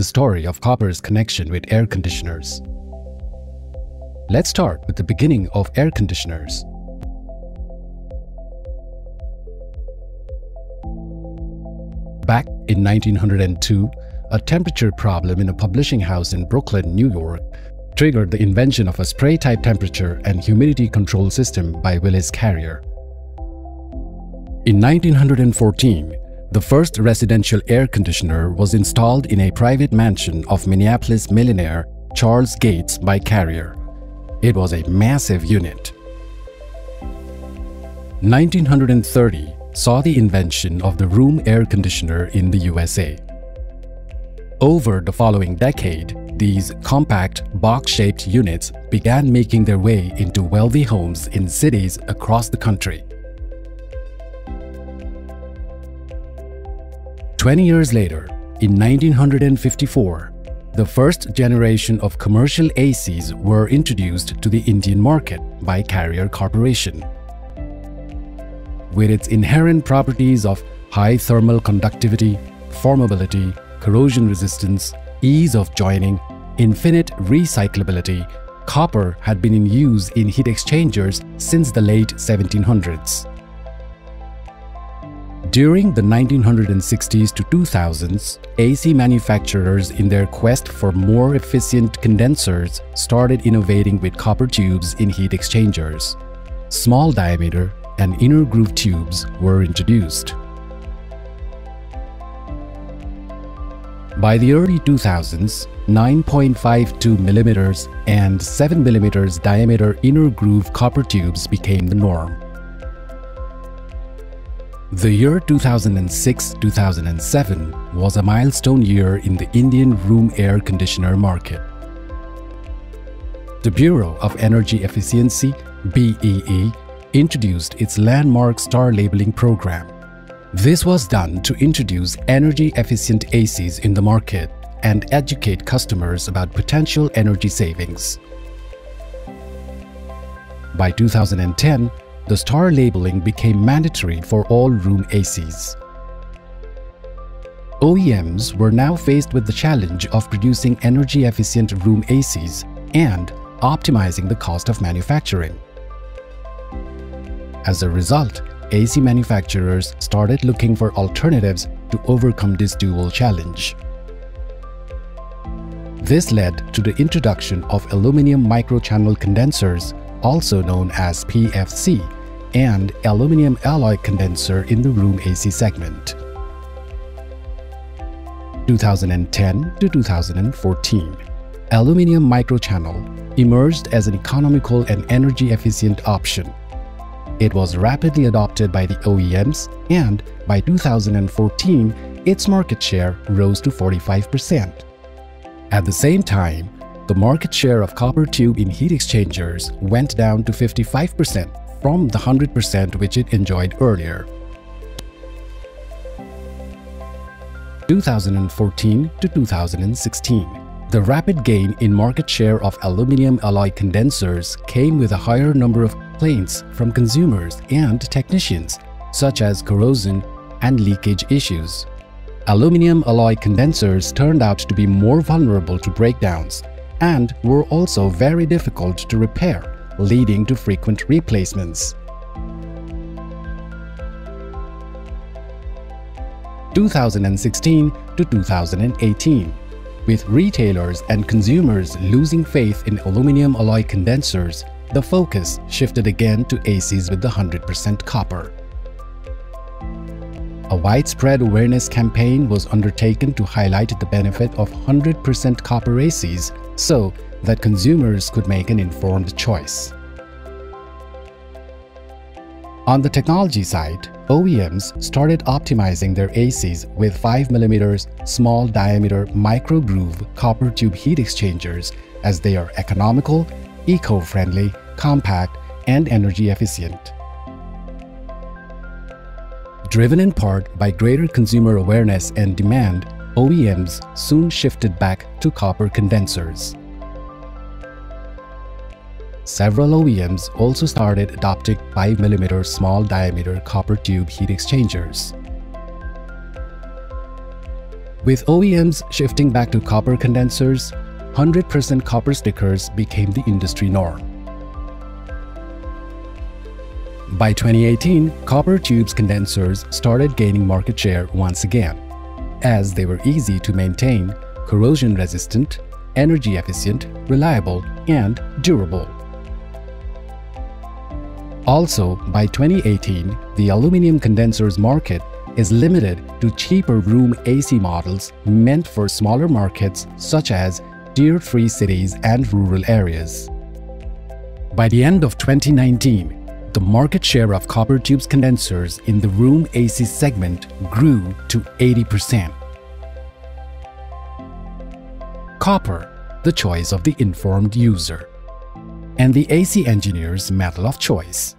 the story of copper's connection with air conditioners. Let's start with the beginning of air conditioners. Back in 1902, a temperature problem in a publishing house in Brooklyn, New York, triggered the invention of a spray-type temperature and humidity control system by Willis Carrier. In 1914, the first residential air conditioner was installed in a private mansion of Minneapolis millionaire Charles Gates by Carrier. It was a massive unit. 1930 saw the invention of the room air conditioner in the USA. Over the following decade, these compact, box-shaped units began making their way into wealthy homes in cities across the country. Twenty years later, in 1954, the first generation of commercial ACs were introduced to the Indian market by Carrier Corporation. With its inherent properties of high thermal conductivity, formability, corrosion resistance, ease of joining, infinite recyclability, copper had been in use in heat exchangers since the late 1700s. During the 1960s to 2000s, AC manufacturers in their quest for more efficient condensers started innovating with copper tubes in heat exchangers. Small diameter and inner groove tubes were introduced. By the early 2000s, 9.52 mm and 7 mm diameter inner groove copper tubes became the norm. The year 2006-2007 was a milestone year in the Indian room air conditioner market. The Bureau of Energy Efficiency BEE introduced its landmark star labeling program. This was done to introduce energy-efficient ACs in the market and educate customers about potential energy savings. By 2010, the star labeling became mandatory for all room ACs. OEMs were now faced with the challenge of producing energy-efficient room ACs and optimizing the cost of manufacturing. As a result, AC manufacturers started looking for alternatives to overcome this dual challenge. This led to the introduction of aluminum microchannel condensers, also known as PFC, and aluminum alloy condenser in the room AC segment. 2010 to 2014 Aluminum microchannel emerged as an economical and energy-efficient option it was rapidly adopted by the OEMs and by 2014, its market share rose to 45%. At the same time, the market share of copper tube in heat exchangers went down to 55% from the 100% which it enjoyed earlier. 2014 to 2016 the rapid gain in market share of aluminum alloy condensers came with a higher number of complaints from consumers and technicians, such as corrosion and leakage issues. Aluminum alloy condensers turned out to be more vulnerable to breakdowns and were also very difficult to repair, leading to frequent replacements. 2016 to 2018 with retailers and consumers losing faith in aluminum alloy condensers, the focus shifted again to ACs with the 100% copper. A widespread awareness campaign was undertaken to highlight the benefit of 100% copper ACs so that consumers could make an informed choice. On the technology side, OEMs started optimizing their ACs with 5mm small diameter micro groove copper tube heat exchangers as they are economical, eco-friendly, compact, and energy efficient. Driven in part by greater consumer awareness and demand, OEMs soon shifted back to copper condensers. Several OEMs also started adopting 5mm small diameter copper tube heat exchangers. With OEMs shifting back to copper condensers, 100% copper stickers became the industry norm. By 2018, copper tubes condensers started gaining market share once again, as they were easy to maintain, corrosion resistant, energy efficient, reliable, and durable. Also, by 2018, the aluminum condensers market is limited to cheaper room AC models meant for smaller markets such as tier-three cities and rural areas. By the end of 2019, the market share of copper tubes condensers in the room AC segment grew to 80%. Copper, the choice of the informed user, and the AC engineer's metal of choice.